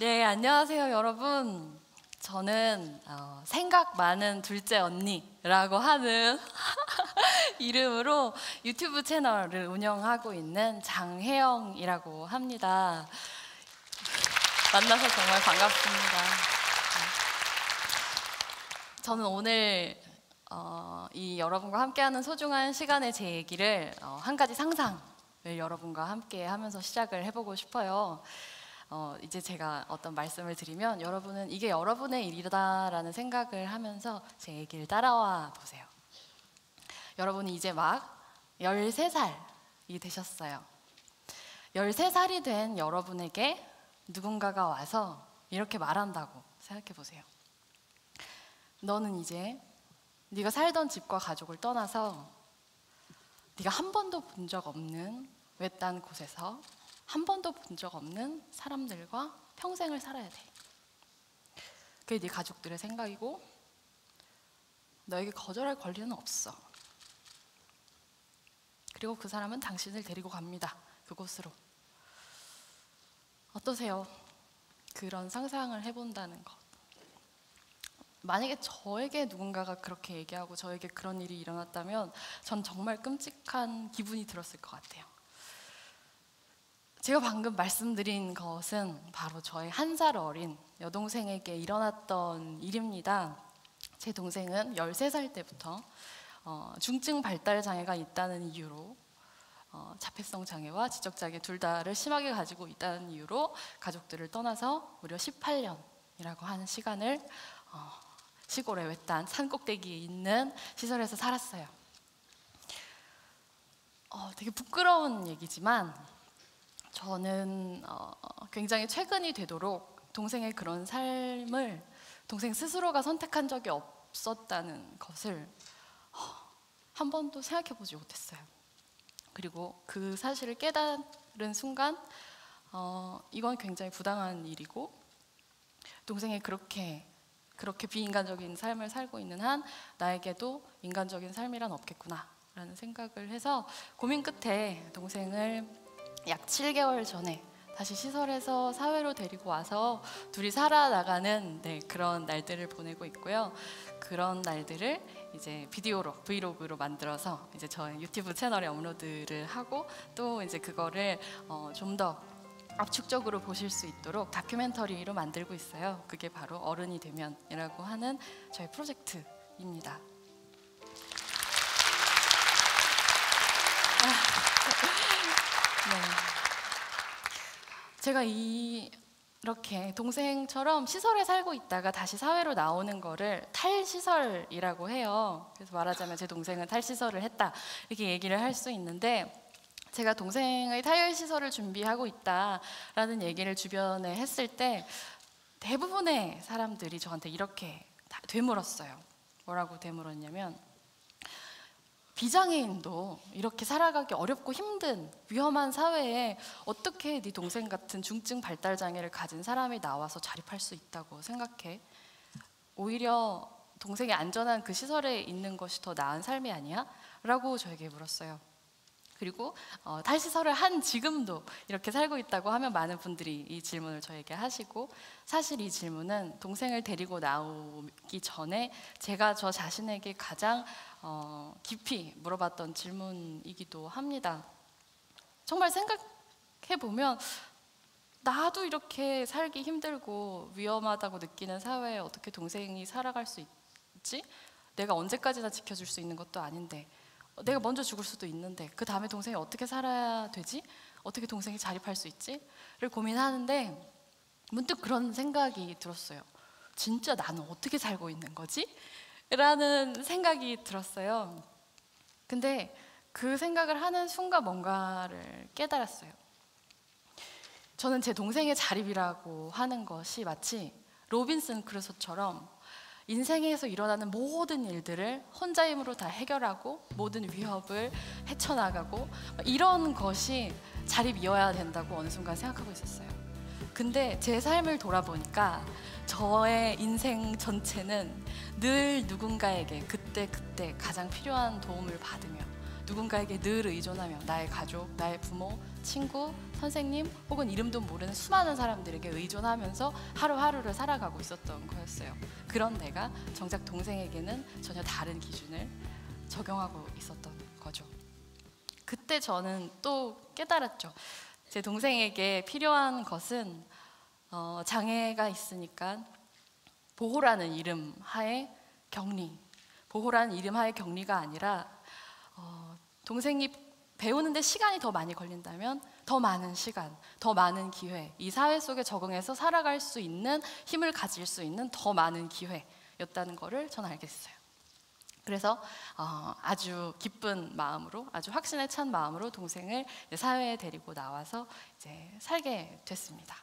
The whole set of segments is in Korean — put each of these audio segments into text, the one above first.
네, 안녕하세요, 여러분. 저는 어, 생각 많은 둘째 언니라고 하는 이름으로 유튜브 채널을 운영하고 있는 장혜영이라고 합니다. 만나서 정말 반갑습니다. 저는 오늘 어, 이 여러분과 함께하는 소중한 시간에 제 얘기를 어, 한 가지 상상을 여러분과 함께 하면서 시작을 해보고 싶어요. 어, 이제 제가 어떤 말씀을 드리면 여러분은 이게 여러분의 일이다라는 생각을 하면서 제 얘기를 따라와 보세요. 여러분이 이제 막 13살이 되셨어요. 13살이 된 여러분에게 누군가가 와서 이렇게 말한다고 생각해 보세요. 너는 이제 네가 살던 집과 가족을 떠나서 네가 한 번도 본 적 없는 외딴 곳에서 한 번도 본 적 없는 사람들과 평생을 살아야 돼. 그게 네 가족들의 생각이고 너에게 거절할 권리는 없어. 그리고 그 사람은 당신을 데리고 갑니다. 그곳으로. 어떠세요? 그런 상상을 해본다는 것. 만약에 저에게 누군가가 그렇게 얘기하고 저에게 그런 일이 일어났다면 전 정말 끔찍한 기분이 들었을 것 같아요. 제가 방금 말씀드린 것은 바로 저의 한 살 어린 여동생에게 일어났던 일입니다. 제 동생은 13살 때부터 어, 중증 발달 장애가 있다는 이유로 어, 자폐성 장애와 지적 장애 둘 다를 심하게 가지고 있다는 이유로 가족들을 떠나서 무려 18년이라고 하는 시간을 어, 시골의 외딴 산 꼭대기에 있는 시설에서 살았어요. 어, 되게 부끄러운 얘기지만 저는 어, 굉장히 최근이 되도록 동생의 그런 삶을 동생 스스로가 선택한 적이 없었다는 것을 어, 한 번도 생각해 보지 못했어요. 그리고 그 사실을 깨달은 순간 어, 이건 굉장히 부당한 일이고 동생이 그렇게 그렇게 비인간적인 삶을 살고 있는 한 나에게도 인간적인 삶이란 없겠구나라는 생각을 해서 고민 끝에 동생을 약 7개월 전에 다시 시설에서 사회로 데리고 와서 둘이 살아나가는 네, 그런 날들을 보내고 있고요. 그런 날들을 이제 비디오로 브이로그로 만들어서 이제 저희 유튜브 채널에 업로드를 하고 또 이제 그거를 어, 좀더 압축적으로 보실 수 있도록 다큐멘터리로 만들고 있어요. 그게 바로 어른이 되면이라고 하는 저희 프로젝트입니다. 네. 제가 이 이렇게 동생처럼 시설에 살고 있다가 다시 사회로 나오는 거를 탈시설이라고 해요. 그래서 말하자면 제 동생은 탈시설을 했다 이렇게 얘기를 할 수 있는데 제가 동생의 탈시설을 준비하고 있다라는 얘기를 주변에 했을 때 대부분의 사람들이 저한테 이렇게 되물었어요. 뭐라고 되물었냐면 비장애인도 이렇게 살아가기 어렵고 힘든 위험한 사회에 어떻게 네 동생 같은 중증 발달 장애를 가진 사람이 나와서 자립할 수 있다고 생각해? 오히려 동생이 안전한 그 시설에 있는 것이 더 나은 삶이 아니야? 라고 저에게 물었어요. 그리고 어, 탈시설을 한 지금도 이렇게 살고 있다고 하면 많은 분들이 이 질문을 저에게 하시고 사실 이 질문은 동생을 데리고 나오기 전에 제가 저 자신에게 가장 어, 깊이 물어봤던 질문이기도 합니다. 정말 생각해 보면 나도 이렇게 살기 힘들고 위험하다고 느끼는 사회에 어떻게 동생이 살아갈 수 있지? 내가 언제까지나 지켜줄 수 있는 것도 아닌데 내가 먼저 죽을 수도 있는데 그 다음에 동생이 어떻게 살아야 되지? 어떻게 동생이 자립할 수 있지?를 고민하는데 문득 그런 생각이 들었어요. 진짜 나는 어떻게 살고 있는 거지? 라는 생각이 들었어요. 근데 그 생각을 하는 순간 뭔가를 깨달았어요. 저는 제 동생의 자립이라고 하는 것이 마치 로빈슨 크루소처럼 인생에서 일어나는 모든 일들을 혼자 힘으로 다 해결하고 모든 위협을 헤쳐나가고 이런 것이 자립이어야 된다고 어느 순간 생각하고 있었어요. 근데 제 삶을 돌아보니까 저의 인생 전체는 늘 누군가에게 그때 그때 가장 필요한 도움을 받으며 누군가에게 늘 의존하며 나의 가족, 나의 부모, 친구, 선생님 혹은 이름도 모르는 수많은 사람들에게 의존하면서 하루하루를 살아가고 있었던 거였어요. 그런 내가 정작 동생에게는 전혀 다른 기준을 적용하고 있었던 거죠. 그때 저는 또 깨달았죠. 제 동생에게 필요한 것은 어, 장애가 있으니까 보호라는 이름 하에 격리, 보호라는 이름 하에 격리가 아니라 어, 동생이 배우는데 시간이 더 많이 걸린다면 더 많은 시간, 더 많은 기회, 이 사회 속에 적응해서 살아갈 수 있는 힘을 가질 수 있는 더 많은 기회였다는 것을 저는 알겠어요. 그래서 어, 아주 기쁜 마음으로, 아주 확신에 찬 마음으로 동생을 사회에 데리고 나와서 이제 살게 됐습니다.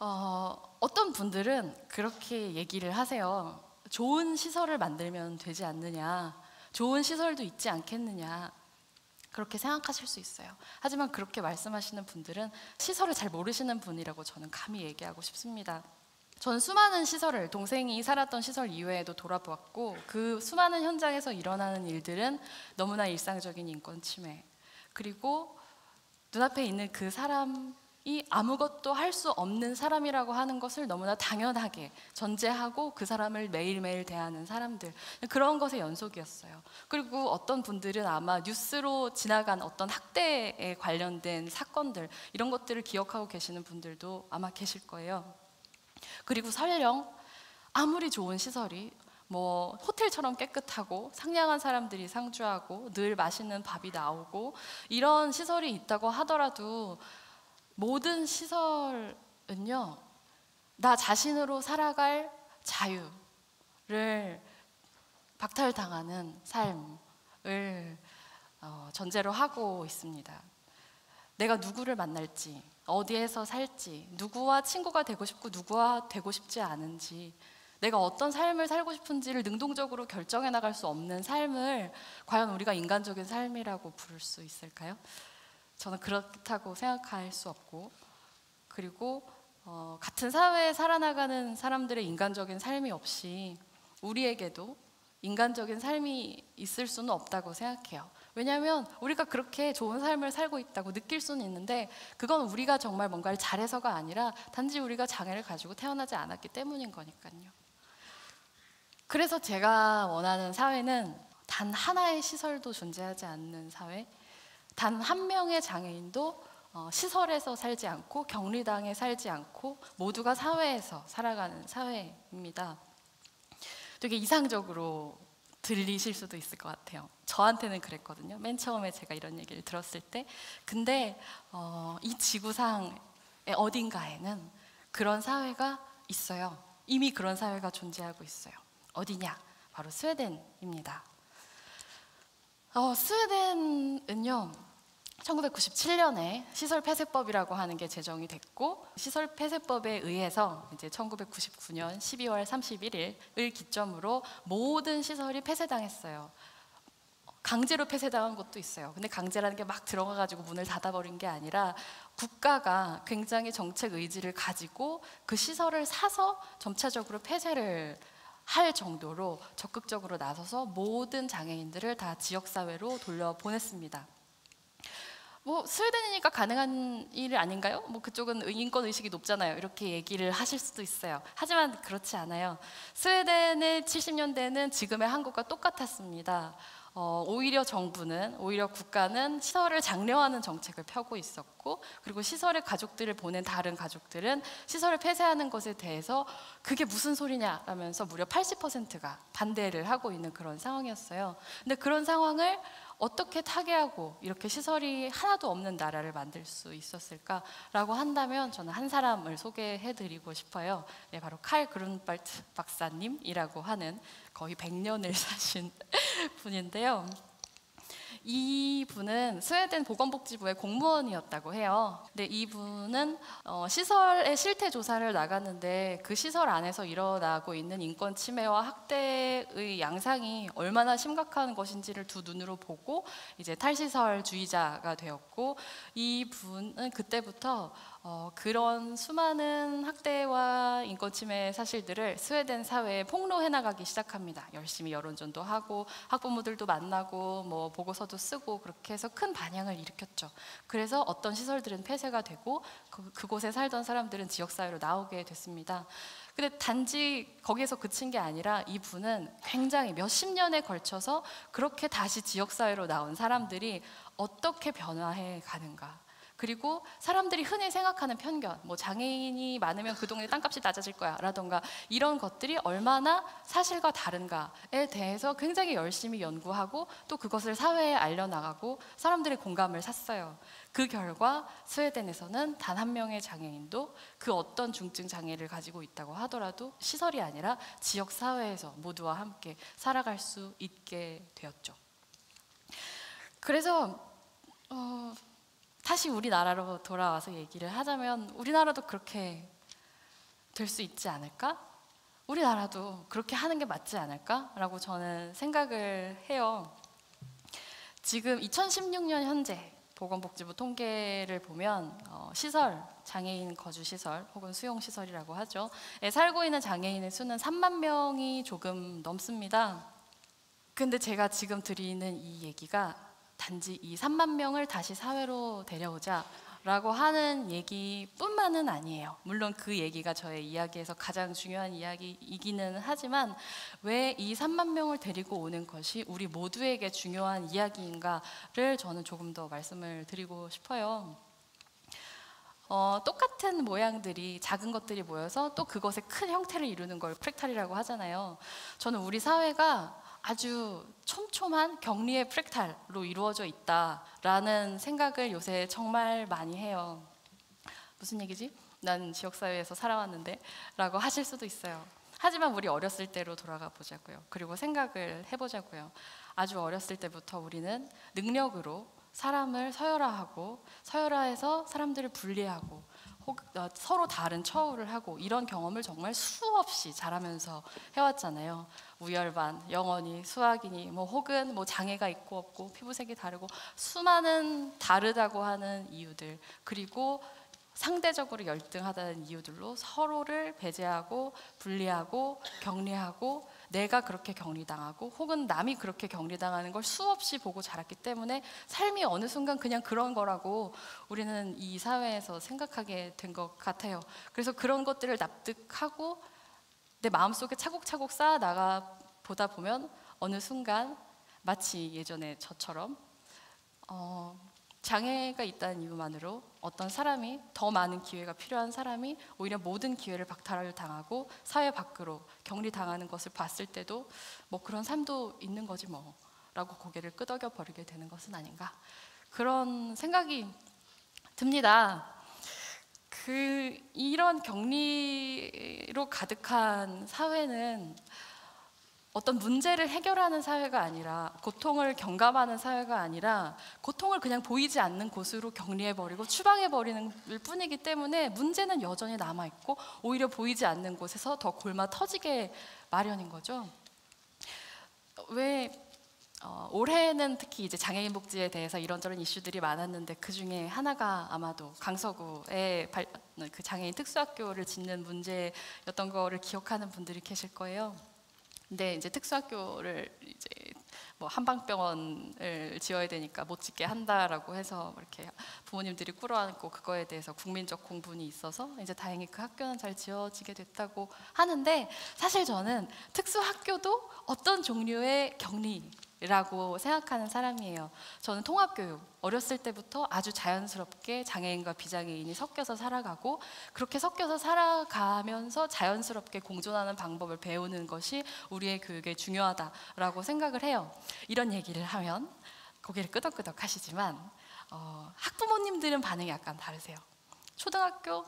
어, 어떤 분들은 그렇게 얘기를 하세요. 좋은 시설을 만들면 되지 않느냐. 좋은 시설도 있지 않겠느냐. 그렇게 생각하실 수 있어요. 하지만 그렇게 말씀하시는 분들은 시설을 잘 모르시는 분이라고 저는 감히 얘기하고 싶습니다. 전 수많은 시설을 동생이 살았던 시설 이외에도 돌아보았고 그 수많은 현장에서 일어나는 일들은 너무나 일상적인 인권 침해 그리고 눈앞에 있는 그 사람 이 아무것도 할 수 없는 사람이라고 하는 것을 너무나 당연하게 전제하고 그 사람을 매일매일 대하는 사람들 그런 것의 연속이었어요. 그리고 어떤 분들은 아마 뉴스로 지나간 어떤 학대에 관련된 사건들 이런 것들을 기억하고 계시는 분들도 아마 계실 거예요. 그리고 설령 아무리 좋은 시설이 뭐 호텔처럼 깨끗하고 상냥한 사람들이 상주하고 늘 맛있는 밥이 나오고 이런 시설이 있다고 하더라도 모든 시설은요, 나 자신으로 살아갈 자유를 박탈당하는 삶을 어, 전제로 하고 있습니다. 내가 누구를 만날지, 어디에서 살지, 누구와 친구가 되고 싶고 누구와 되고 싶지 않은지, 내가 어떤 삶을 살고 싶은지를 능동적으로 결정해 나갈 수 없는 삶을 과연 우리가 인간적인 삶이라고 부를 수 있을까요? 저는 그렇다고 생각할 수 없고 그리고 어, 같은 사회에 살아나가는 사람들의 인간적인 삶이 없이 우리에게도 인간적인 삶이 있을 수는 없다고 생각해요. 왜냐하면 우리가 그렇게 좋은 삶을 살고 있다고 느낄 수는 있는데 그건 우리가 정말 뭔가를 잘해서가 아니라 단지 우리가 장애를 가지고 태어나지 않았기 때문인 거니까요. 그래서 제가 원하는 사회는 단 하나의 시설도 존재하지 않는 사회, 단 한 명의 장애인도 어, 시설에서 살지 않고 격리당에 살지 않고 모두가 사회에서 살아가는 사회입니다. 되게 이상적으로 들리실 수도 있을 것 같아요. 저한테는 그랬거든요. 맨 처음에 제가 이런 얘기를 들었을 때. 근데 어, 이 지구상의 어딘가에는 그런 사회가 있어요. 이미 그런 사회가 존재하고 있어요. 어디냐? 바로 스웨덴입니다. 어, 스웨덴은요, 1997년에 시설 폐쇄법이라고 하는 게 제정이 됐고 시설 폐쇄법에 의해서 이제 1999년 12월 31일을 기점으로 모든 시설이 폐쇄당했어요. 강제로 폐쇄당한 것도 있어요. 근데 강제라는 게 막 들어가 가지고 문을 닫아버린 게 아니라 국가가 굉장히 정책 의지를 가지고 그 시설을 사서 점차적으로 폐쇄를 할 정도로 적극적으로 나서서 모든 장애인들을 다 지역사회로 돌려보냈습니다. 뭐 스웨덴이니까 가능한 일 아닌가요? 뭐 그쪽은 인권 의식이 높잖아요. 이렇게 얘기를 하실 수도 있어요. 하지만 그렇지 않아요. 스웨덴의 70년대는 지금의 한국과 똑같았습니다. 어, 오히려 정부는 오히려 국가는 시설을 장려하는 정책을 펴고 있었고 그리고 시설에 가족들을 보낸 다른 가족들은 시설을 폐쇄하는 것에 대해서 그게 무슨 소리냐라면서 무려 80%가 반대를 하고 있는 그런 상황이었어요. 근데 그런 상황을 어떻게 타개하고 이렇게 시설이 하나도 없는 나라를 만들 수 있었을까라고 한다면 저는 한 사람을 소개해드리고 싶어요. 네, 바로 칼 그룬발트 박사님이라고 하는 거의 100년을 사신 분인데요. 이분은 스웨덴 보건복지부의 공무원이었다고 해요. 근데 이분은 어, 시설의 실태 조사를 나갔는데 그 시설 안에서 일어나고 있는 인권 침해와 학대의 양상이 얼마나 심각한 것인지를 두 눈으로 보고 이제 탈시설주의자가 되었고 이분은 그때부터 어, 그런 수많은 학대와 인권 침해 사실들을 스웨덴 사회에 폭로해 나가기 시작합니다. 열심히 여론전도 하고 학부모들도 만나고 뭐 보고서도 쓰고 그렇게 해서 큰 반향을 일으켰죠. 그래서 어떤 시설들은 폐쇄가 되고 그, 그곳에 살던 사람들은 지역 사회로 나오게 됐습니다. 근데 단지 거기에서 그친 게 아니라 이분은 굉장히 몇십 년에 걸쳐서 그렇게 다시 지역 사회로 나온 사람들이 어떻게 변화해 가는가 그리고 사람들이 흔히 생각하는 편견, 뭐 장애인이 많으면 그 동네 땅값이 낮아질 거야라던가 이런 것들이 얼마나 사실과 다른가에 대해서 굉장히 열심히 연구하고 또 그것을 사회에 알려나가고 사람들의 공감을 샀어요. 그 결과 스웨덴에서는 단 한 명의 장애인도 그 어떤 중증 장애를 가지고 있다고 하더라도 시설이 아니라 지역 사회에서 모두와 함께 살아갈 수 있게 되었죠. 그래서 어, 다시 우리나라로 돌아와서 얘기를 하자면 우리나라도 그렇게 될 수 있지 않을까? 우리나라도 그렇게 하는 게 맞지 않을까? 라고 저는 생각을 해요. 지금 2016년 현재 보건복지부 통계를 보면 어, 시설, 장애인 거주 시설 혹은 수용 시설이라고 하죠. 에 살고 있는 장애인의 수는 3만 명이 조금 넘습니다. 근데 제가 지금 드리는 이 얘기가 단지 이 3만 명을 다시 사회로 데려오자 라고 하는 얘기뿐만은 아니에요. 물론 그 얘기가 저의 이야기에서 가장 중요한 이야기이기는 하지만 왜 이 3만 명을 데리고 오는 것이 우리 모두에게 중요한 이야기인가를 저는 조금 더 말씀을 드리고 싶어요. 어, 똑같은 모양들이 작은 것들이 모여서 또 그것의 큰 형태를 이루는 걸 프랙탈이라고 하잖아요. 저는 우리 사회가 아주 촘촘한 격리의 프랙탈로 이루어져 있다라는 생각을 요새 정말 많이 해요. 무슨 얘기지? 난 지역사회에서 살아왔는데 라고 하실 수도 있어요. 하지만 우리 어렸을 때로 돌아가 보자고요. 그리고 생각을 해보자고요. 아주 어렸을 때부터 우리는 능력으로 사람을 서열화하고 서열화해서 사람들을 분리하고 혹, 어, 서로 다른 처우를 하고 이런 경험을 정말 수없이 잘하면서 해왔잖아요. 우열반, 영어니, 수학이니, 뭐 혹은 뭐 장애가 있고 없고 피부색이 다르고 수많은 다르다고 하는 이유들 그리고 상대적으로 열등하다는 이유들로 서로를 배제하고 분리하고 격리하고 내가 그렇게 격리당하고 혹은 남이 그렇게 격리당하는 걸 수없이 보고 자랐기 때문에 삶이 어느 순간 그냥 그런 거라고 우리는 이 사회에서 생각하게 된 것 같아요. 그래서 그런 것들을 납득하고 내 마음속에 차곡차곡 쌓아 나가 보다 보면 어느 순간 마치 예전에 저처럼 어, 장애가 있다는 이유만으로 어떤 사람이 더 많은 기회가 필요한 사람이 오히려 모든 기회를 박탈을 당하고 사회 밖으로 격리당하는 것을 봤을 때도 뭐 그런 삶도 있는 거지 뭐 라고 고개를 끄덕여 버리게 되는 것은 아닌가 그런 생각이 듭니다. 그 이런 격리로 가득한 사회는 어떤 문제를 해결하는 사회가 아니라 고통을 경감하는 사회가 아니라 고통을 그냥 보이지 않는 곳으로 격리해 버리고 추방해 버리는 뿐이기 때문에 문제는 여전히 남아 있고 오히려 보이지 않는 곳에서 더 골마 터지게 마련인 거죠. 왜 어, 올해는 특히 이제 장애인 복지에 대해서 이런저런 이슈들이 많았는데 그 중에 하나가 아마도 강서구의 발, 그 장애인 특수학교를 짓는 문제였던 거를 기억하는 분들이 계실 거예요. 근데 이제 특수학교를 이제 뭐 한방병원을 지어야 되니까 못 짓게 한다라고 해서 이렇게 부모님들이 끌어안고 그거에 대해서 국민적 공분이 있어서 이제 다행히 그 학교는 잘 지어지게 됐다고 하는데 사실 저는 특수학교도 어떤 종류의 격리 라고 생각하는 사람이에요. 저는 통합교육 어렸을 때부터 아주 자연스럽게 장애인과 비장애인이 섞여서 살아가고 그렇게 섞여서 살아가면서 자연스럽게 공존하는 방법을 배우는 것이 우리의 교육에 중요하다라고 생각을 해요. 이런 얘기를 하면 고개를 끄덕끄덕 하시지만 어, 학부모님들은 반응이 약간 다르세요. 초등학교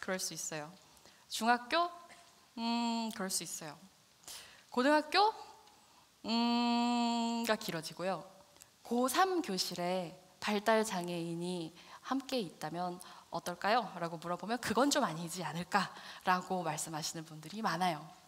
그럴 수 있어요. 중학교 음 그럴 수 있어요. 고등학교 음가 길어지고요. 고3 교실에 발달 장애인이 함께 있다면 어떨까요? 라고 물어보면 그건 좀 아니지 않을까라고 말씀하시는 분들이 많아요.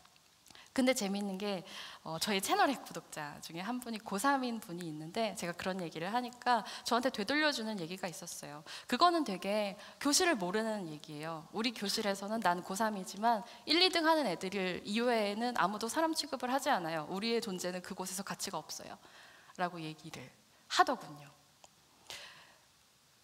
근데 재미있는 게 어, 저희 채널의 구독자 중에 한 분이 고3인 분이 있는데 제가 그런 얘기를 하니까 저한테 되돌려주는 얘기가 있었어요. 그거는 되게 교실을 모르는 얘기예요. 우리 교실에서는 난 고3이지만 1, 2등 하는 애들 이외에는 아무도 사람 취급을 하지 않아요. 우리의 존재는 그곳에서 가치가 없어요. 라고 얘기를 하더군요.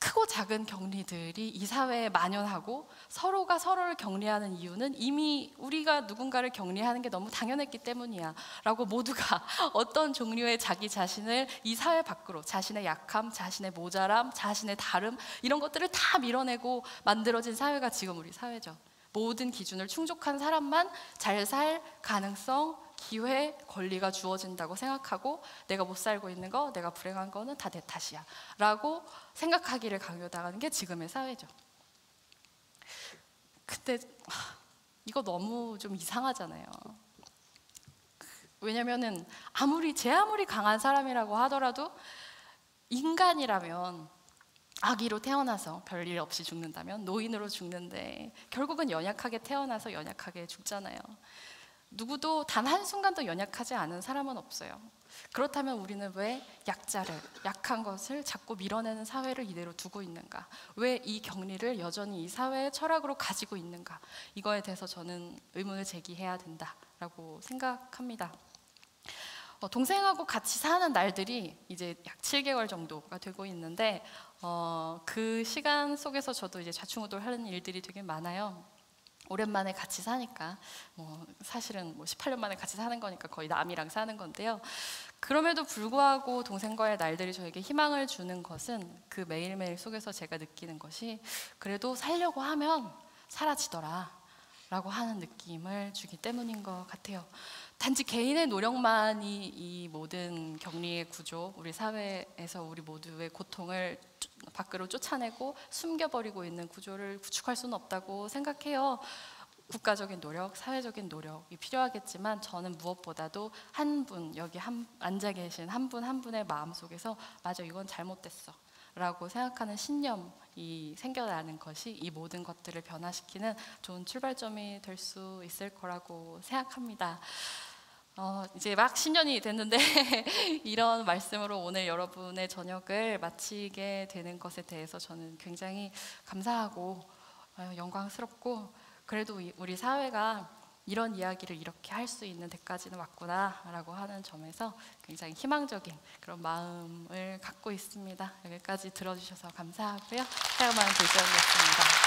크고 작은 격리들이 이 사회에 만연하고 서로가 서로를 격리하는 이유는 이미 우리가 누군가를 격리하는 게 너무 당연했기 때문이야 라고 모두가 어떤 종류의 자기 자신을 이 사회 밖으로 자신의 약함, 자신의 모자람, 자신의 다름 이런 것들을 다 밀어내고 만들어진 사회가 지금 우리 사회죠 모든 기준을 충족한 사람만 잘 살 가능성, 기회, 권리가 주어진다고 생각하고 내가 못 살고 있는 거, 내가 불행한 거는 다 내 탓이야 라고 생각하기를 강요당하는 게 지금의 사회죠. 근데 이거 너무 좀 이상하잖아요. 왜냐면은 아무리 제 아무리 강한 사람이라고 하더라도 인간이라면 아기로 태어나서 별일 없이 죽는다면 노인으로 죽는데 결국은 연약하게 태어나서 연약하게 죽잖아요. 누구도 단 한순간도 연약하지 않은 사람은 없어요. 그렇다면 우리는 왜 약자를, 약한 것을 자꾸 밀어내는 사회를 이대로 두고 있는가? 왜 이 격리를 여전히 이 사회의 철학으로 가지고 있는가? 이거에 대해서 저는 의문을 제기해야 된다라고 생각합니다. 어, 동생하고 같이 사는 날들이 이제 약 7개월 정도가 되고 있는데 어, 그 시간 속에서 저도 이제 좌충우돌 하는 일들이 되게 많아요. 오랜만에 같이 사니까 뭐 사실은 뭐 18년 만에 같이 사는 거니까 거의 남이랑 사는 건데요. 그럼에도 불구하고 동생과의 날들이 저에게 희망을 주는 것은 그 매일매일 속에서 제가 느끼는 것이 그래도 살려고 하면 사라지더라 라고 하는 느낌을 주기 때문인 것 같아요. 단지 개인의 노력만이 이 모든 격리의 구조, 우리 사회에서 우리 모두의 고통을 밖으로 쫓아내고 숨겨버리고 있는 구조를 구축할 수는 없다고 생각해요. 국가적인 노력, 사회적인 노력이 필요하겠지만 저는 무엇보다도 한 분, 여기 한, 앉아 계신 한 분 한 분의 마음 속에서 맞아, 이건 잘못됐어. 라고 생각하는 신념이 생겨나는 것이 이 모든 것들을 변화시키는 좋은 출발점이 될 수 있을 거라고 생각합니다. 어, 이제 막 신년이 됐는데 이런 말씀으로 오늘 여러분의 저녁을 마치게 되는 것에 대해서 저는 굉장히 감사하고 어, 영광스럽고 그래도 우리 사회가 이런 이야기를 이렇게 할 수 있는 데까지는 왔구나라고 하는 점에서 굉장히 희망적인 그런 마음을 갖고 있습니다. 여기까지 들어주셔서 감사하고요. 사용하는 불정이었습니다.